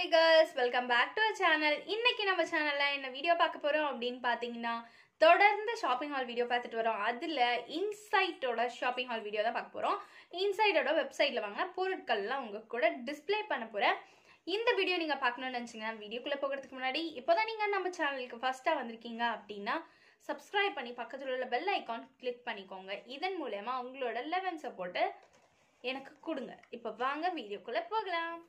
Lovely girls welcome back to channel இன்னைக்கு நம்ம சேனல்ல என்ன வீடியோ பார்க்க போறோம் அப்படின்னு பார்த்தீங்கன்னா தொடர்ந்து ஷாப்பிங் ஹால் வீடியோ பார்த்துட்டு வரோம். அதில் இன்சைட்டோட ஷாப்பிங் ஹால் வீடியோ தான் பார்க்க போகிறோம் இன்சைட்டோட வெப்சைட்டில் வாங்க பொருட்கள்லாம் உங்கள் கூட டிஸ்ப்ளே பண்ண போகிறேன் இந்த வீடியோ நீங்கள் பார்க்கணும்னு நினச்சிங்கன்னா வீடியோக்குள்ளே போகிறதுக்கு முன்னாடி இப்போ தான் நீங்கள் நம்ம சேனலுக்கு ஃபஸ்ட்டாக வந்திருக்கீங்க அப்படின்னா சப்ஸ்கிரைப் பண்ணி பக்கத்தில் உள்ள பெல் ஐக்கான் கிளிக் பண்ணிக்கோங்க. இதன் மூலயமா உங்களோட லெவன் சப்போர்ட்டை எனக்கு கொடுங்க. இப்போ வாங்க வீடியோக்குள்ளே போகலாம்.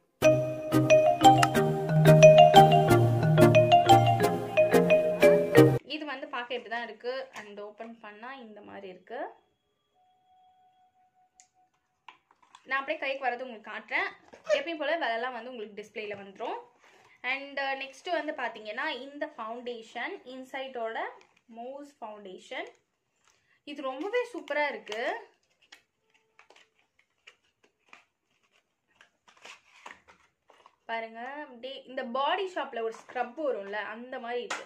இது வந்து பார்க்க இப்படி தான் இருக்கு. அண்ட் ஓப்பன் பண்ணால் இந்த மாதிரி இருக்கு. நான் அப்படியே கைக்கு வரது உங்களுக்கு காட்டுறேன். எப்பயும் போல விலைலாம் வந்து உங்களுக்கு டிஸ்பிளேல வந்துடும் அண்ட் நெக்ஸ்ட்டு வந்து பார்த்தீங்கன்னா இந்த ஃபவுண்டேஷன் இன்சைட்டோட மோஸ் ஃபவுண்டேஷன் இது ரொம்பவே சூப்பராக இருக்குது பாருங்க அப்படியே இந்த பாடி ஷாப்ல ஒரு ஸ்க்ரப் வரும்ல அந்த மாதிரி இருக்கு.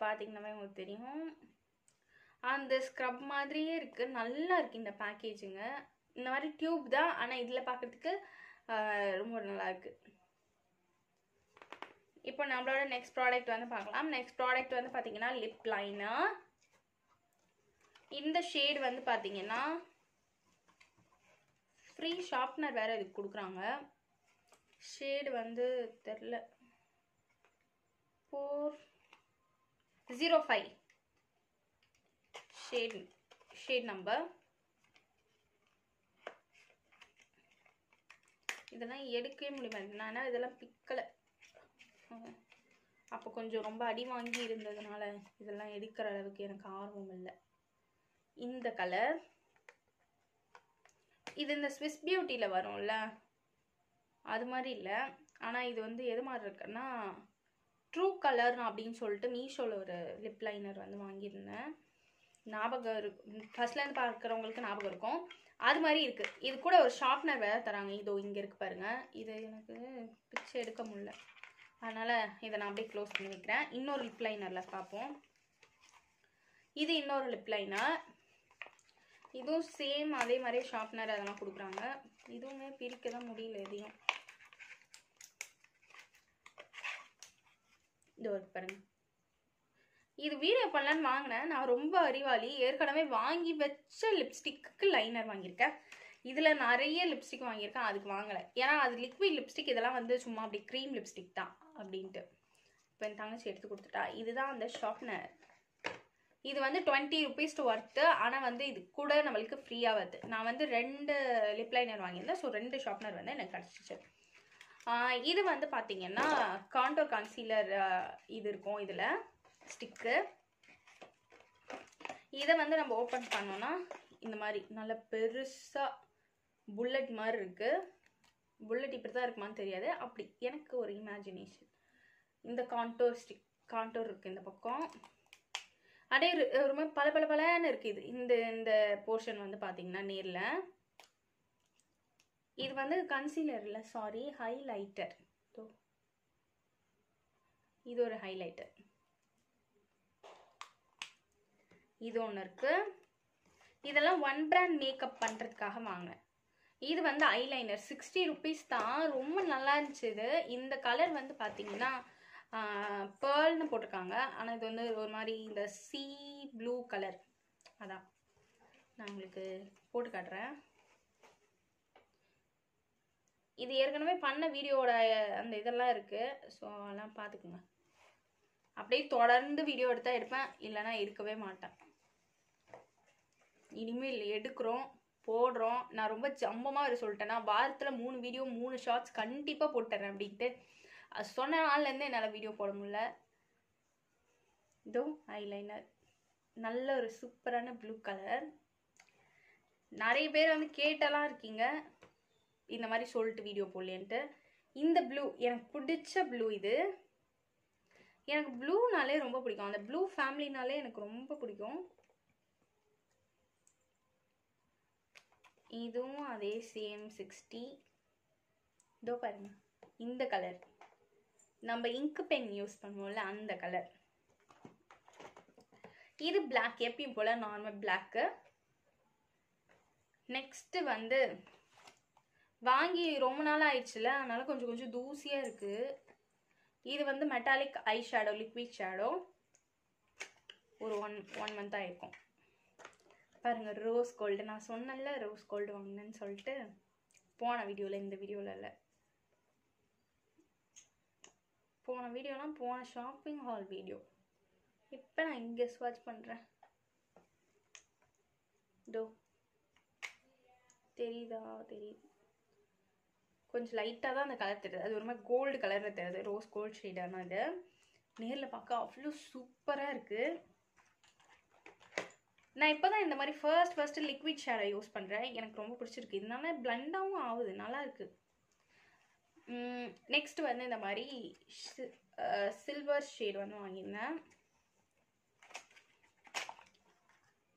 பார்த்தீங்கன்னாவே உங்களுக்கு தெரியும். அந்த ஸ்க்ரப் மாதிரியே இருக்கு. நல்லா இருக்கு இந்த பேக்கேஜுங்க இந்த மாதிரி டியூப் தான் ஆனால் இதில் பார்க்கறதுக்கு ரொம்ப நல்லா இருக்கு. இப்போ நம்மளோட நெக்ஸ்ட் ப்ராடக்ட் வந்து பார்க்கலாம். நெக்ஸ்ட் ப்ராடக்ட் வந்து பார்த்தீங்கன்னா லிப் லைனர் இந்த ஷேட் வந்து பார்த்தீங்கன்னா ஃப்ரீ ஷார்ப்னர் வேறு இதுக்கு கொடுக்குறாங்க. ஷேடு வந்து தெரில. Four zero five shade shade number இதெல்லாம் எடுக்கவே முடியுமா ஆனால் இதெல்லாம் பிக்கலை. அப்போ கொஞ்சம் ரொம்ப அடி வாங்கி இருந்ததுனால இதெல்லாம் எடுக்கிற அளவுக்கு எனக்கு ஆர்வம் இல்லை. இந்த கலர் இது இந்த ஸ்விஸ் பியூட்டியில் வரும்ல? அது மாதிரி இல்லை. ஆனால் இது வந்து எது மாதிரி இருக்குன்னா ட்ரூ கலர் அப்படின்னு சொல்லிட்டு மீஷோவில் ஒரு லிப் லைனர் வந்து வாங்கியிருந்தேன். ஞாபகம் இருக்கு ஃபஸ்ட்லேருந்து பார்க்குறவங்களுக்கு ஞாபகம் இருக்கும். அது மாதிரி இருக்குது இது கூட ஒரு ஷார்ப்னர் வேறு தராங்க. இதோ இங்கே இருக்கு பாருங்க. இது எனக்கு பிச்சை எடுக்க முடில அதனால் இதை நான் அப்படியே க்ளோஸ் பண்ணி வைக்கிறேன். இன்னொரு லிப் லைனரில் பார்ப்போம். இது இன்னொரு லிப் லைனர் இதுவும் சேம் அதே மாதிரியே ஷார்ப்னர் அதெல்லாம் கொடுக்குறாங்க. இதுவுமே பிரிக்க தான் முடியல எதையும். இது பாருங்க. இது வீடியோ பண்ணலான்னு வாங்கினேன். நான் ரொம்ப அறிவாளி. ஏற்கனவே வாங்கி வச்ச லிப்ஸ்டிக்கு லைனர் வாங்கியிருக்கேன். இதில் நிறைய லிப்ஸ்டிக் வாங்கியிருக்கேன். அதுக்கு வாங்கலை. ஏன்னா அது லிக்விட் லிப்ஸ்டிக் இதெல்லாம் வந்து சும்மா அப்படி க்ரீம் லிப்ஸ்டிக் தான் அப்படின்ட்டு. இப்போ என் தங்கச்சி எடுத்து கொடுத்துட்டா. இதுதான் அந்த ஷார்ப்னர் இது வந்து டுவெண்ட்டி ருபீஸ் ஒர்த்து ஆனால் வந்து இது கூட நம்மளுக்கு ஃப்ரீயாக வருது. நான் வந்து ரெண்டு லிப் லைனர் வாங்கியிருந்தேன். ஸோ ரெண்டு ஷார்ப்னர் வந்து எனக்கு கிடச்சிச்சு. இது வந்து பார்த்தீங்கன்னா காண்டோர் கன்சீலர் இது இருக்கும் இதில் ஸ்டிக்கு இதை வந்து நம்ம ஓப்பன் பண்ணோன்னா இந்த மாதிரி நல்ல பெருசாக புல்லட் மாதிரி இருக்குது புல்லட் இப்படி தான் இருக்குமான்னு தெரியாது. அப்படி எனக்கு ஒரு இமேஜினேஷன் இந்த காண்டோர் ஸ்டிக் காண்டோர் இருக்குது இந்த பக்கம். அப்படியே ஒரு- மாதிரி பல பல பலன்னு இருக்குது. இது இந்த இந்த போர்ஷன் வந்து பார்த்தீங்கன்னா நேரில். இது வந்து கன்சீலர் இல்லை சாரி ஹைலைட்டர் இது. ஒரு ஹைலைட்டர் இது ஒன்று இருக்குது இதெல்லாம் ஒன் பிராண்ட் மேக்கப் பண்ணுறதுக்காக வாங்கினேன். இது வந்து ஐலைனர் சிக்ஸ்டி ருபீஸ் தான். ரொம்ப நல்லா இருந்துச்சு இது. இந்த கலர் வந்து பார்த்தீங்கன்னா பேர்ல்னு போட்டிருக்காங்க. ஆனால் இது வந்து ஒரு மாதிரி இந்த சி ப்ளூ கலர் அதான். நான் உங்களுக்கு போட்டு காட்டுறேன். இது ஏற்கனவே பண்ண வீடியோவோட அந்த இதெல்லாம் இருக்குது ஸோ அதெல்லாம் பார்த்துக்குங்க. அப்படியே தொடர்ந்து வீடியோ எடுத்தால் எடுப்பேன். இல்லைன்னா எடுக்கவே மாட்டேன். இனிமேல் எடுக்கிறோம் போடுறோம். நான் ரொம்ப ஜம்பமாக சொல்லிட்டேன். சொல்லிட்டேன்னா வாரத்தில் மூணு வீடியோ மூணு ஷார்ட்ஸ் கண்டிப்பாக போட்டுறேன் அப்படின்ட்டு. அது சொன்ன நாள்லேருந்து என்னால் வீடியோ போட முடியல. இதோ ஐலைனர் நல்ல ஒரு சூப்பரான ப்ளூ கலர் நிறைய பேர் வந்து கேட்டெல்லாம் இருக்கீங்க. இந்த மாதிரி சொல்லிட்டு வீடியோ போடலேன்ட்டு இந்த ப்ளூ எனக்கு பிடிச்ச ப்ளூ இது. எனக்கு ப்ளூனாலே ரொம்ப பிடிக்கும். அந்த ப்ளூ ஃபேமிலினாலே எனக்கு ரொம்ப பிடிக்கும். இதுவும் அதே சேம் சிக்ஸ்டி இதோ பாருங்க. இந்த கலர் நம்ம இங்கு பென் யூஸ் பண்ணுவோம்ல அந்த கலர் இது பிளாக் எப்பயும் போல நார்மல் பிளாக்கு நெக்ஸ்ட் வந்து வாங்கி ரொம்ப நாள் ஆயிடுச்சுல அதனால கொஞ்சம் கொஞ்சம் தூசியாக இருக்குது இது வந்து metallic eye shadow liquid shadow ஒரு ஒன் ஒன் மந்த் ஆயிருக்கும். பாருங்க ரோஸ் கோல்டு நான் சொன்னேன்ல ரோஸ் கோல்டு வாங்கினேன்னு சொல்லிட்டு போன வீடியோவில் இந்த வீடியோவில் இல்லை. போன வீடியோலாம் போன ஷாப்பிங் ஹால் வீடியோ இப்போ நான் இங்கே ஸ்வாட்ச் பண்ணுறேன் டோ தெரியுதா? தெரியுது. கொஞ்சம் லைட்டாக தான் அந்த கலர் தெரியுது. அது ஒரு மாதிரி கோல்டு கலரில் தெரியுது. ரோஸ் கோல்ட் ஷேடான அது. நேரில் பார்க்க அவ்வளோ சூப்பராக இருக்குது நான் இப்போ தான் இந்த மாதிரி ஃபர்ஸ்ட் ஃபர்ஸ்ட்டு லிக்விட் ஷேடை யூஸ் பண்ணுறேன் எனக்கு ரொம்ப பிடிச்சிருக்கு. இதனால பிளண்டாகவும் ஆகுது. நல்லாயிருக்கு நெக்ஸ்ட் வந்து இந்த மாதிரி சில்வர் ஷேட் வந்து வாங்கியிருந்தேன்.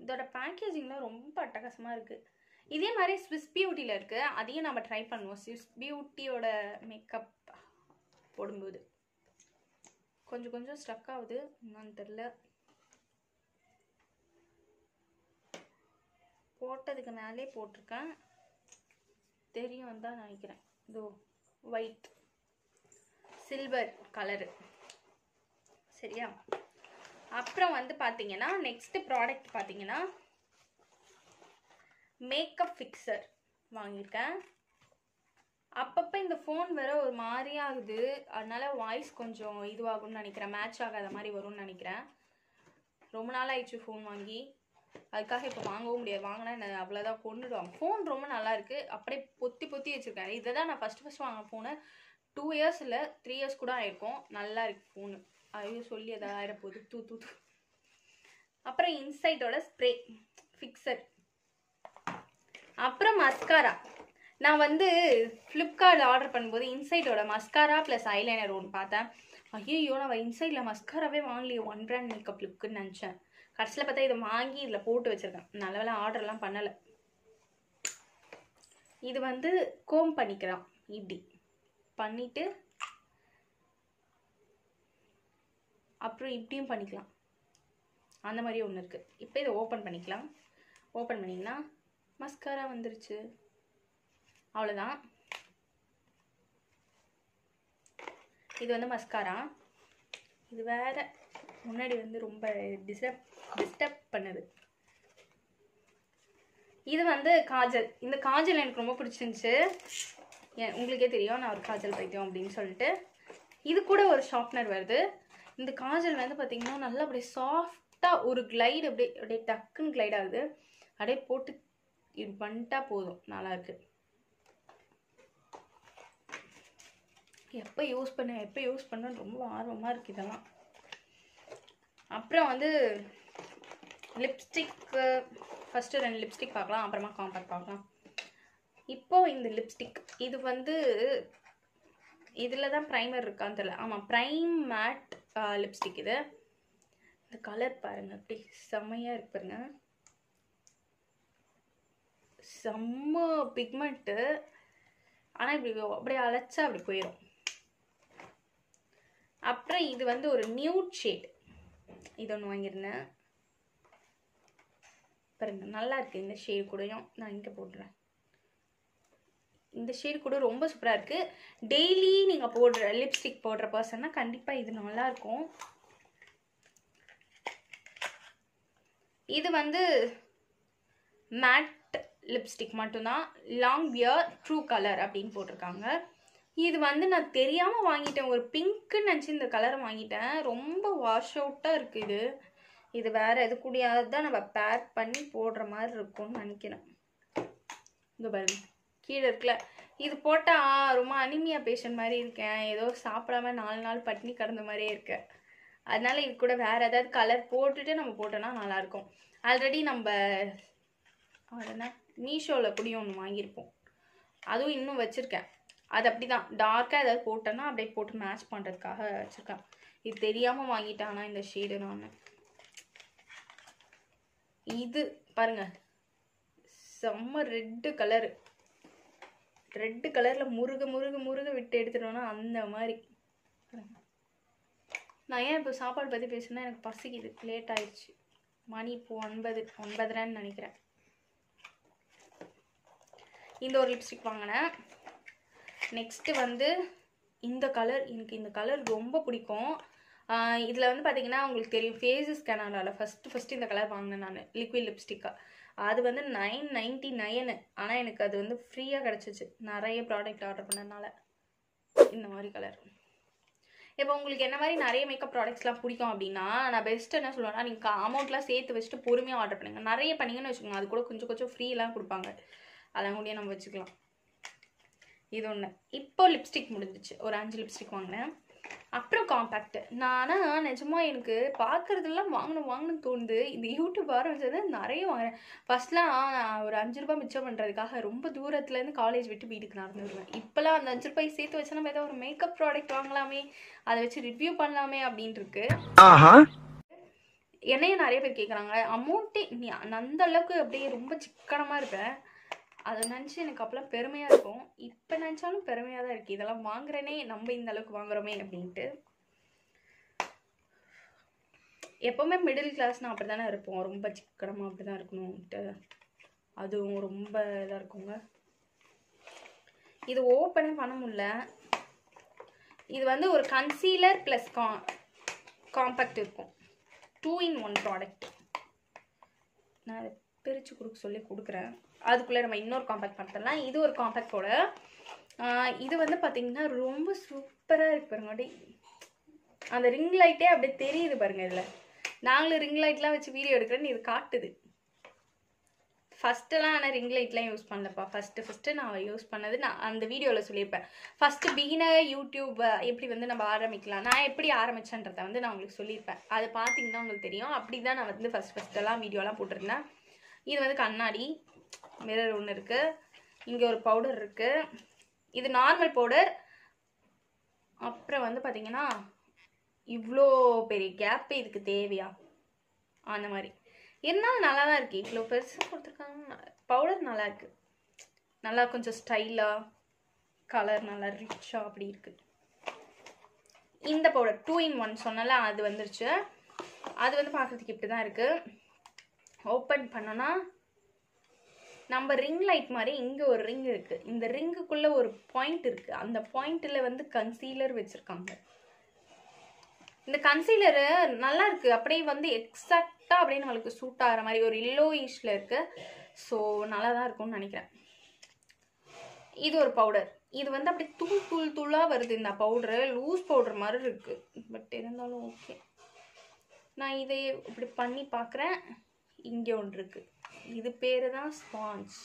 இதோட பேக்கேஜிங்லாம் ரொம்ப அட்டகாசமாக இருக்குது இதே மாதிரி ஸ்விஸ் பியூட்டியில் இருக்குது அதையும் நம்ம ட்ரை பண்ணுவோம். ஸ்விஸ் பியூட்டியோட மேக்கப் போடும்போது. கொஞ்சம் கொஞ்சம் ஸ்டக் ஆகுது. என்னன்னு தெரில போட்டதுக்கு மேலே போட்டிருக்கேன். தெரியும் தான் நினைக்கிறேன். இதோ. ஒயிட் சில்வர் கலரு சரியா? அப்புறம் வந்து பார்த்தீங்கன்னா நெக்ஸ்ட் ப்ராடக்ட் பார்த்தீங்கன்னா மேக்கப் ஃபிக்சர் வாங்கியிருக்கேன். அப்பப்போ இந்த ஃபோன் வேற ஒரு மாதிரி ஆகுது. அதனால வாய்ஸ் கொஞ்சம் இதுவாகும்னு நினைக்கிறேன். மேட்ச் ஆகாத மாதிரி வரும்னு நினைக்கிறேன். ரொம்ப நாள் ஆயிடுச்சு ஃபோன் வாங்கி. அதுக்காக இப்போ வாங்கவும் முடியாது. வாங்கினா என்ன அவ்வளோதான் கொண்டுடுவாங்க ஃபோன் ரொம்ப நல்லாயிருக்கு. அப்படியே பொத்தி பொத்தி வச்சுருக்கேன் இதை தான் நான் ஃபஸ்ட்டு ஃபஸ்ட் வாங்கின ஃபோனு டூ இயர்ஸ் இல்லை த்ரீ இயர்ஸ் கூட ஆயிருக்கும். நல்லா இருக்கு ஃபோனு ஐயோ சொல்லி எதாவது ஆயிரப்போகுது. தூ தூ தூ. அப்புறம் இன்சைட்டோட ஸ்ப்ரே ஃபிக்சர் அப்புறம் மஸ்காரா நான் வந்து ஃப்ளிப்கார்ட்டில் ஆர்டர் பண்ணும்போது இன்சைட்டோட மஸ்காரா ப்ளஸ் ஐலைனர் ஒன்று பார்த்தேன். ஐயோ நான் இன்சைட்டில் மஸ்காராவே வாங்கலையே. ஒன் பிராண்ட் மேக்கப் லுக்குன்னு நினச்சேன். கடைசியில் பார்த்தா இதை வாங்கி இதில் போட்டு வச்சுருக்கேன். நல்ல வேலை ஆர்டர்லாம் பண்ணலை. இது வந்து கோம் பண்ணிக்கலாம். இப்படி. பண்ணிட்டு அப்புறம் இப்படியும் பண்ணிக்கலாம். அந்த மாதிரி ஒன்று இருக்குது இப்போ இதை ஓப்பன் பண்ணிக்கலாம். ஓப்பன் பண்ணிங்கன்னா மஸ்காரா வந்துருச்சு. அவ்வளோதான் இது வந்து மஸ்காரா இது வேறு முன்னாடி வந்து ரொம்ப டிஸ்டர்ப் டிஸ்டர்ப் பண்ணுது. இது வந்து காஜல். இந்த காஜல் எனக்கு ரொம்ப பிடிச்சிருந்துச்சு. ஏன் உங்களுக்கே தெரியும் நான் ஒரு காஜல் பைத்தியம் அப்படின்னு சொல்லிட்டு. இது கூட ஒரு ஷார்ப்னர் வருது. இந்த காஜல் வந்து பார்த்தீங்கன்னா நல்லா அப்படியே சாஃப்டாக ஒரு கிளைடு அப்படியே அப்படியே டக்குன்னு கிளைட் ஆகுது. அப்படியே போட்டு இது பண்ணிட்டா போதும். நல்லாயிருக்கு எப்போ யூஸ் பண்ண எப்போ யூஸ் பண்ண ரொம்ப ஆர்வமாக இருக்குது இதெல்லாம். அப்புறம் வந்து லிப்ஸ்டிக்கு ஃபஸ்ட்டு ரெண்டு லிப்ஸ்டிக் பார்க்கலாம் அப்புறமா காம்பேக்ட் பார்க்கலாம். இப்போ இந்த லிப்ஸ்டிக் இது வந்து இதில் தான் ப்ரைமர் இருக்கான்னு தெரியல. ஆமாம் ப்ரைம் மேட் லிப்ஸ்டிக் இது. இந்த கலர் பாருங்கள் அப்படி செம்மையாக இருக்கு பாருங்க. செம்ம பிக்மெண்ட்டு ஆனால் இப்படி அப்படியே அழைச்சா அப்படி போயிடும் அப்புறம் இது வந்து ஒரு நியூட் ஷேட் இது ஒன்று வாங்கியிருந்தேன் பாருங்க நல்லா இருக்குது இந்த ஷேட் கூடயும். நான் இங்கே போடுறேன் இந்த ஷேட் கூட ரொம்ப சூப்பராக இருக்குது டெய்லி நீங்கள் போடுற லிப்ஸ்டிக் போடுற பர்சன்னா கண்டிப்பாக இது நல்லாயிருக்கும் இது வந்து மேட் லிப்ஸ்டிக் மட்டும்தான். லாங் பியர் ட்ரூ கலர் அப்படின்னு போட்டிருக்காங்க. இது வந்து நான் தெரியாமல் வாங்கிட்டேன். ஒரு பிங்க்குன்னு நினச்சி இந்த கலரை வாங்கிட்டேன். ரொம்ப வாஷ் அவுட்டாக இருக்குது இது. இது வேறு எது கூடியாவது தான் நம்ம பேக் பண்ணி போடுற மாதிரி இருக்கும்னு நினைக்கிறேன். இந்த பாருங்க. கீழே இருக்குல்ல. இது போட்டால் ரொம்ப அனிமியா பேஷண்ட் மாதிரி இருக்கேன். ஏதோ சாப்பிடாம நாலு நாள் பட்டினி கடந்த மாதிரியே இருக்கேன் அதனால இது கூட வேறு ஏதாவது கலர் போட்டுட்டு நம்ம போட்டோன்னா நல்லாயிருக்கும். ஆல்ரெடி நம்ம என்ன? மீஷோவில் கூடிய ஒன்று வாங்கியிருப்போம். அதுவும் இன்னும் வச்சுருக்கேன். அது அப்படி தான் டார்க்காக ஏதாவது போட்டேன்னா அப்படியே போட்டு மேட்ச் பண்ணுறதுக்காக வச்சுருக்கேன். இது தெரியாமல் வாங்கிட்டானா இந்த ஷேடு நான்? இது பாருங்க. செம்ம ரெட்டு கலரு ரெட்டு கலரில் முருக முருக முருக விட்டு எடுத்துட்டோன்னா அந்த மாதிரி. நான் ஏன் இப்போ சாப்பாடு பற்றி பேசுனா எனக்கு பசிக்குது. லேட் ஆயிடுச்சு. மணி இப்போ ஒன்பது ஒன்பதரைன்னு நினைக்கிறேன். இந்த ஒரு லிப்ஸ்டிக் வாங்கினேன். நெக்ஸ்ட்டு வந்து இந்த கலர் எனக்கு இந்த கலர் ரொம்ப பிடிக்கும். இதில் வந்து பார்த்தீங்கன்னா உங்களுக்கு தெரியும் ஃபேஸஸ் கனாலாவில் ஃபஸ்ட்டு ஃபஸ்ட்டு இந்த கலர் வாங்கினேன் நான் லிக்விட் லிப்ஸ்டிக்காக அது வந்து நைன் நைன்ட்டி நைனு ஆனால் எனக்கு அது வந்து ஃப்ரீயாக கிடச்சிச்சு. நிறைய ப்ராடக்ட் ஆர்டர் பண்ணதுனால. இந்த மாதிரி கலர் இப்போ உங்களுக்கு என்ன மாதிரி நிறைய மேக்கப் ப்ராடக்ட்ஸ்லாம் பிடிக்கும் அப்படின்னா நான் பெஸ்ட்டு என்ன சொல்லுவேன்னா நீங்கள் அமௌண்ட்லாம் சேர்த்து வச்சுட்டு பொறுமையாக ஆர்டர் பண்ணுங்கள் நிறைய பண்ணீங்கன்னு வச்சுக்கோங்க அது கூட கொஞ்சம் கொஞ்சம் ஃப்ரீலாம் கொடுப்பாங்க. அதெல்லாம் கூட நம்ம வச்சுக்கலாம். இது ஒன்று இப்போ லிப்ஸ்டிக் முடிஞ்சிச்சு. ஒரு அஞ்சு லிப்ஸ்டிக் வாங்கினேன். அப்புறம் காம்பேக்ட் நானா நிஜமா எனக்கு பார்க்கறதெல்லாம் வாங்கணும் வாங்கணும் தோணுது. இந்த யூடியூப் ஆரம்பிச்சது நிறைய வாங்குறேன். ஃபர்ஸ்ட்லாம் நான் ஒரு அஞ்சு ரூபாய் மிச்சம் பண்ணுறதுக்காக ரொம்ப தூரத்துலேருந்து காலேஜ் விட்டு வீட்டுக்கு நடந்து வருவேன். இப்போலாம் அந்த அஞ்சு ரூபாய் சேர்த்து வச்சா நம்ம ஏதோ ஒரு மேக்கப் ப்ராடக்ட் வாங்கலாமே அதை வச்சு ரிவ்யூ பண்ணலாமே அப்படின்ட்டு இருக்கு என்னைய நிறைய பேர் கேட்குறாங்க அமௌண்ட்டே நீ அந்த அளவுக்கு அப்படியே ரொம்ப சிக்கனமாக இருப்பேன் அதை நினச்சி எனக்கு அப்போலாம் பெருமையாக இருக்கும். இப்போ நினச்சாலும் பெருமையாக தான் இருக்குது இதெல்லாம் வாங்குறேனே நம்ம இந்த அளவுக்கு வாங்குறோமே அப்படின்ட்டு. எப்போவுமே மிடில் கிளாஸ்னால் அப்படி தானே இருப்போம். ரொம்ப சிக்கனமாக அப்படி தான் இருக்கணும்ட்டு. அதுவும் ரொம்ப இதாக இருக்குங்க. இது ஓப்பனே பண்ண முடியல. இது வந்து ஒரு கன்சீலர் ப்ளஸ் கா காம்பேக்ட் இருக்கும். டூ இன் ஒன் ப்ராடக்ட் நான் பிரித்து கொடுக்க சொல்லி கொடுக்குறேன். அதுக்குள்ளே நம்ம இன்னொரு காம்பேக்ட் பார்த்துடலாம் இது ஒரு காம்பேக்டோட இது வந்து பார்த்திங்கன்னா ரொம்ப சூப்பராக இருக்கு பாருங்க. அந்த ரிங் லைட்டே அப்படியே தெரியுது பாருங்க இதில். நாங்களும் ரிங் லைட்லாம் வச்சு வீடியோ எடுக்கிறேன்னு இது காட்டுது. ஃபஸ்ட்டெல்லாம் ஆனால் ரிங் லைட்லாம் யூஸ் பண்ணலப்பா. ஃபஸ்ட்டு ஃபஸ்ட்டு நான் யூஸ் பண்ணது நான் அந்த வீடியோவில் சொல்லியிருப்பேன். ஃபஸ்ட்டு பிகினர் யூடியூப் எப்படி வந்து நம்ம ஆரம்பிக்கலாம்? நான் எப்படி ஆரம்பித்தேன்றதை வந்து நான் உங்களுக்கு சொல்லியிருப்பேன். அது பார்த்தீங்கன்னா உங்களுக்கு தெரியும். அப்படி தான் நான் வந்து ஃபஸ்ட் ஃபஸ்ட்டெல்லாம் வீடியோலாம் போட்டிருந்தேன். இது வந்து கண்ணாடி. மிரர் ஒன்று இருக்குது இங்கே ஒரு பவுடர் இருக்குது இது நார்மல் பவுடர் அப்புறம் வந்து பார்த்தீங்கன்னா இவ்வளோ பெரிய கேப்பு இதுக்கு தேவையா? அந்த மாதிரி. இருந்தாலும் நல்லா தான் இருக்குது இவ்வளோ பெருசாக கொடுத்துருக்காங்க. பவுடர் நல்லா இருக்குது நல்லா கொஞ்சம் ஸ்டைலாக கலர் நல்லா ரிச்சாக அப்படி இருக்குது இந்த பவுடர் டூ இன் ஒன் சொன்னால அது வந்துருச்சு. அது வந்து பார்க்குறதுக்கு இப்படி தான் இருக்குது ஓப்பன் பண்ணோன்னா நம்ம ரிங் லைட் மாதிரி இங்கே ஒரு ரிங் இருக்குது இந்த ரிங்குக்குள்ளே ஒரு பாயிண்ட் இருக்குது அந்த பாயிண்ட்டில் வந்து கன்சீலர் வச்சுருக்காங்க. இந்த கன்சீலரு நல்லா இருக்குது அப்படியே வந்து எக்ஸாக்டாக அப்படியே நம்மளுக்கு சூட் ஆகிற மாதிரி ஒரு இல்லோயிஷில் இருக்குது ஸோ நல்லா தான் இருக்கும்னு நினைக்கிறேன். இது ஒரு பவுடர் இது வந்து அப்படியே தூள் தூள் தூளாக வருது இந்த பவுடரு லூஸ் பவுடர் மாதிரி இருக்குது பட் இருந்தாலும் ஓகே நான் இதை இப்படி பண்ணி பார்க்குறேன். இங்கே ஒன்று இருக்குது இது பேர் தான் ஸ்பாஞ்ச்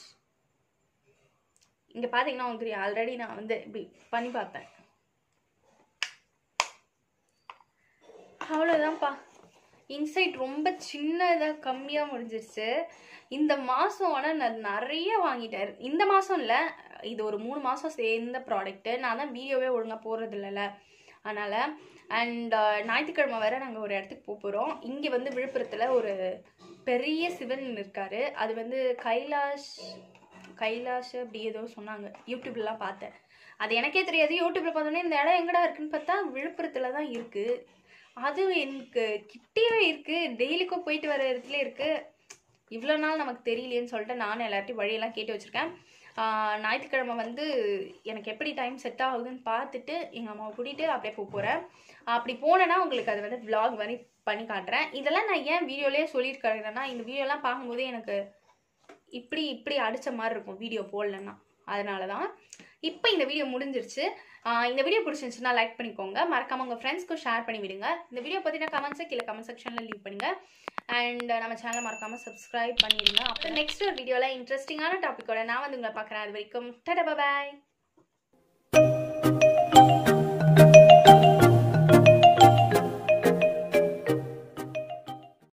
இங்கே பார்த்தீங்கன்னா உங்களுக்கு தெரியும் ஆல்ரெடி நான் வந்து இப்படி பண்ணி பார்த்தேன். அவ்வளோதான்ப்பா இன்சைட் ரொம்ப சின்னதாக கம்மியாக முடிஞ்சிருச்சு. இந்த மாதம் ஆனால் நான் நிறைய வாங்கிட்டேன். இந்த மாதம் இல்லை இது ஒரு மூணு மாதம் சேர்ந்த ப்ராடக்ட்டு நான் தான் வீடியோவே ஒழுங்காக போடுறது இல்லைல்ல. அதனால் அண்ட் ஞாயிற்றுக்கிழமை வேறு நாங்கள் ஒரு இடத்துக்கு போக போகிறோம் இங்கே வந்து விழுப்புரத்தில் ஒரு பெரிய சிவன் இருக்கார். அது வந்து கைலாஷ் கைலாஷ் அப்படி ஏதோ சொன்னாங்க. யூடியூப்லலாம் பார்த்தேன். அது எனக்கே தெரியாது. யூடியூப்பில் பார்த்தோன்னே இந்த இடம் எங்கடா இருக்குன்னு பார்த்தா விழுப்புரத்தில் தான் இருக்குது அது எனக்கு கிட்டேயே இருக்குது டெய்லிக்கும் போயிட்டு வர இடத்துல இருக்குது இவ்வளோ நாள் நமக்கு தெரியலையேன்னு சொல்லிட்டு நானும் எல்லார்ட்டையும் வழியெல்லாம் கேட்டு வச்சுருக்கேன். ஞாயிற்றுக்கிழமை வந்து எனக்கு எப்படி டைம் செட் ஆகுதுன்னு பார்த்துட்டு எங்கள் அம்மாவை கூட்டிகிட்டு அப்படியே போக போகிறேன் அப்படி போனேன்னா உங்களுக்கு அது வந்து விலாக் மாதிரி பண்ணி காட்டுறேன். இதெல்லாம் நான் ஏன் வீடியோலேயே சொல்லியிருக்கிறேன்னா இந்த வீடியோலாம் பார்க்கும்போது எனக்கு இப்படி இப்படி அடித்த மாதிரி இருக்கும் வீடியோ போடலன்னா. அதனால தான் இப்போ இந்த வீடியோ முடிஞ்சிருச்சு. இந்த வீடியோ பிடிச்சிருந்துச்சுன்னா லைக் பண்ணிக்கோங்க. மறக்காம உங்கள் ஃப்ரெண்ட்ஸ்க்கும் ஷேர் பண்ணி விடுங்க. இந்த வீடியோ பற்றின கமெண்ட்ஸை கீழே கமெண்ட் செக்ஷனில் லீவ் பண்ணுங்கள் அண்ட் நம்ம சேனலை மறக்காமல் சப்ஸ்கிரைப் பண்ணிடுங்க அப்புறம் நெக்ஸ்ட் ஒரு வீடியோவில் இன்ட்ரெஸ்டிங்கான டாப்பிக்கோட நான் வந்து உங்களை பார்க்குறேன். அது வரைக்கும் டடா பாய்